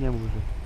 Не может.